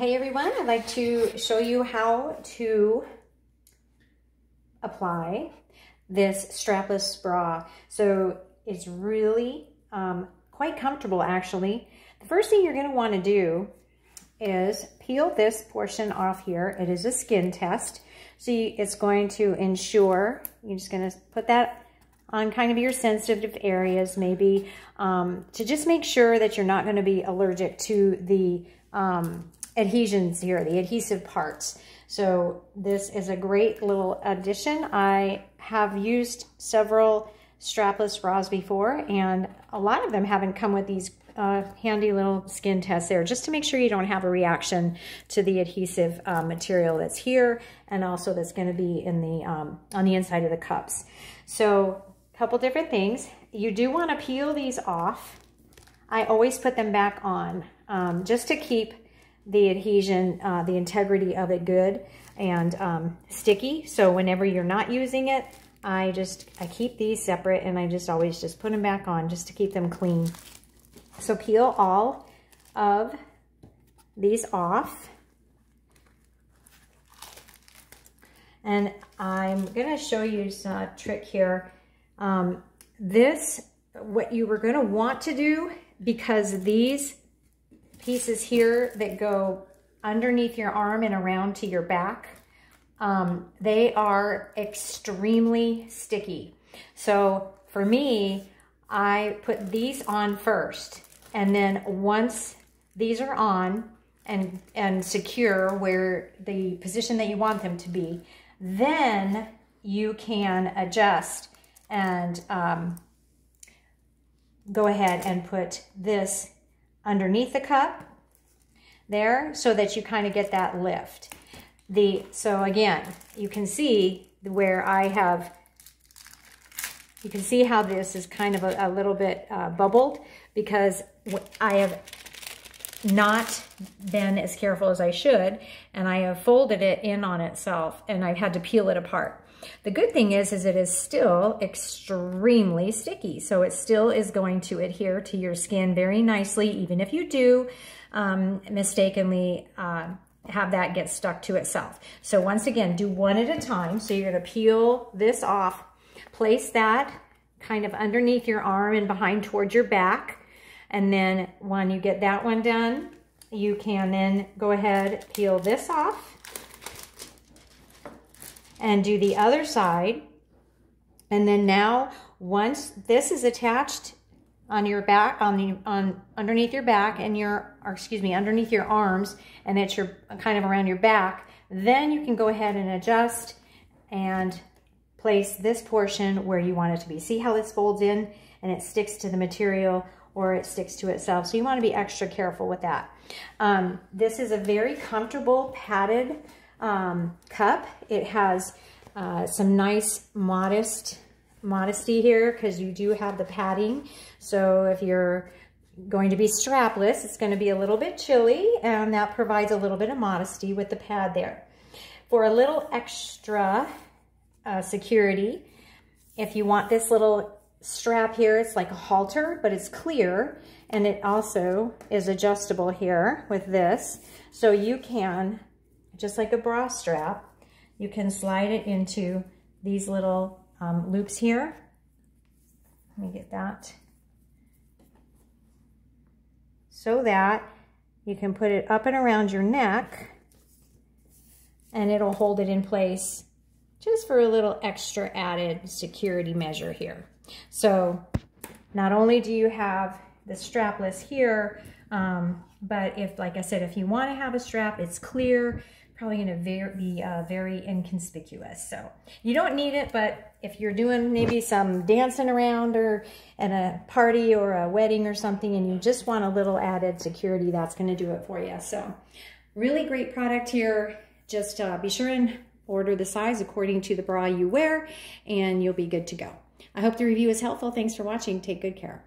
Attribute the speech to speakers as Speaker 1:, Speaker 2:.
Speaker 1: Hey everyone, I'd like to show you how to apply this strapless bra. So it's really um, quite comfortable actually. The first thing you're gonna wanna do is peel this portion off here. It is a skin test. So it's going to ensure, you're just gonna put that on kind of your sensitive areas maybe um, to just make sure that you're not gonna be allergic to the um, adhesions here, the adhesive parts. So this is a great little addition. I have used several strapless bras before and a lot of them haven't come with these uh, handy little skin tests there just to make sure you don't have a reaction to the adhesive uh, material that's here and also that's going to be in the um, on the inside of the cups. So a couple different things. You do want to peel these off. I always put them back on um, just to keep the adhesion, uh, the integrity of it good and um, sticky. So whenever you're not using it, I just, I keep these separate and I just always just put them back on just to keep them clean. So peel all of these off. And I'm gonna show you a trick here. Um, this, what you were gonna want to do, because these pieces here that go underneath your arm and around to your back. Um, they are extremely sticky. So for me, I put these on first. And then once these are on and, and secure where the position that you want them to be, then you can adjust and um, go ahead and put this underneath the cup there so that you kind of get that lift. The So again, you can see where I have, you can see how this is kind of a, a little bit uh, bubbled because I have not been as careful as I should and I have folded it in on itself and I've had to peel it apart. The good thing is, is it is still extremely sticky. So it still is going to adhere to your skin very nicely, even if you do um, mistakenly uh, have that get stuck to itself. So once again, do one at a time. So you're gonna peel this off, place that kind of underneath your arm and behind towards your back. And then when you get that one done, you can then go ahead, peel this off and do the other side. And then now, once this is attached on your back, on the on underneath your back and your, or excuse me, underneath your arms, and it's your kind of around your back, then you can go ahead and adjust and place this portion where you want it to be. See how this folds in and it sticks to the material or it sticks to itself. So you want to be extra careful with that. Um, this is a very comfortable padded um, cup. It has uh, some nice modest modesty here because you do have the padding. So if you're going to be strapless, it's going to be a little bit chilly and that provides a little bit of modesty with the pad there. For a little extra uh, security, if you want this little strap here, it's like a halter, but it's clear and it also is adjustable here with this. So you can just like a bra strap, you can slide it into these little um, loops here. Let me get that. So that you can put it up and around your neck and it'll hold it in place just for a little extra added security measure here. So not only do you have the strapless here, um, but if, like I said, if you want to have a strap, it's clear probably going to be uh, very inconspicuous. So you don't need it, but if you're doing maybe some dancing around or at a party or a wedding or something and you just want a little added security, that's going to do it for you. So really great product here. Just uh, be sure and order the size according to the bra you wear and you'll be good to go. I hope the review is helpful. Thanks for watching. Take good care.